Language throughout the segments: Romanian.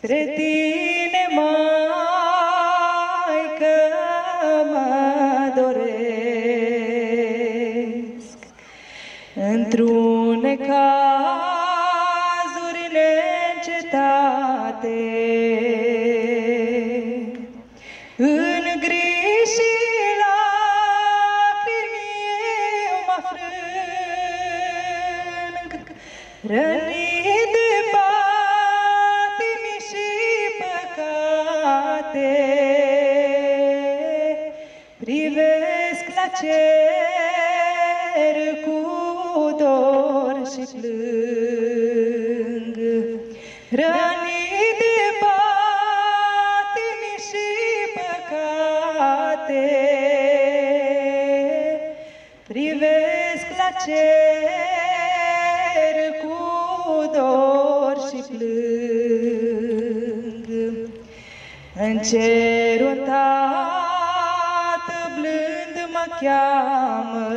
Spre tine, Maică, mă doresc. Într-un cazurile încetate, în griji și lacrimi eu mă frâng, rănit. Privesc la cer cu dor și plâng. Rănit de patimi și păcate, privesc la cer cu dor și plâng. În cerul tată blând mă cheamă,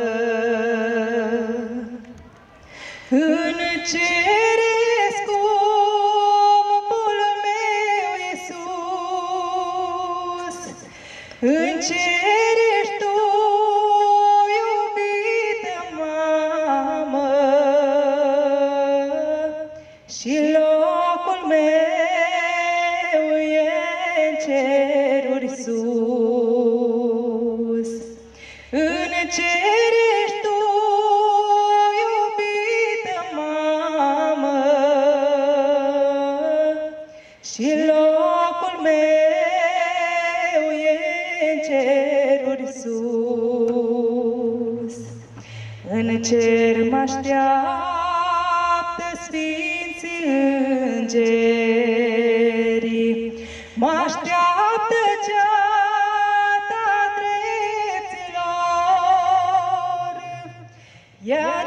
în cere scumpul meu Iisus, în cere ești tu, iubită mamă, și și locul meu e în ceruri sus. În cer mă așteaptă sfinții îngerii, mă așteaptă ceata dreptilor, iar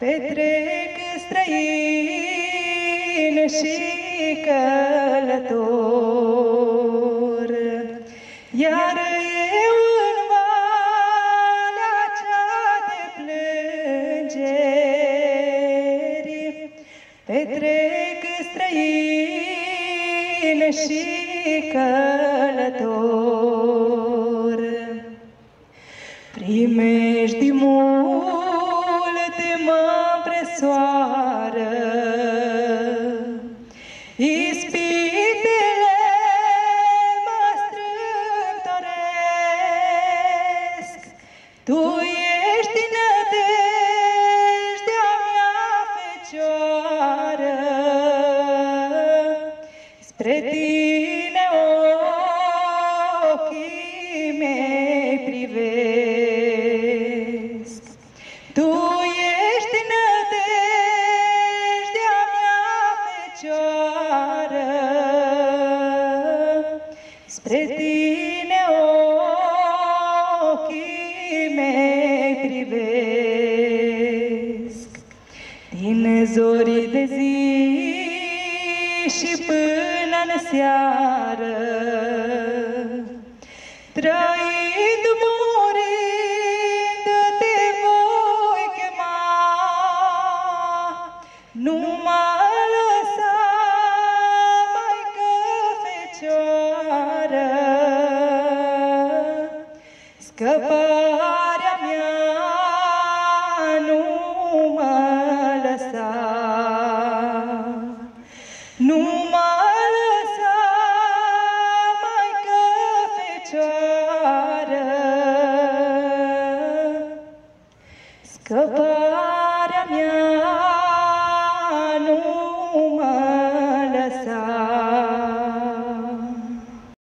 petrec străin și călător, iar eu în valea cea de plângeri, petrec străin și călător. Primești multe Tu ești nădejdea mea fecioară, spre tine ochii mei privesc. Tu ești nădejdea mea fecioară, spre tine Din zorii de zi și până în seară, trăind, scăparea mea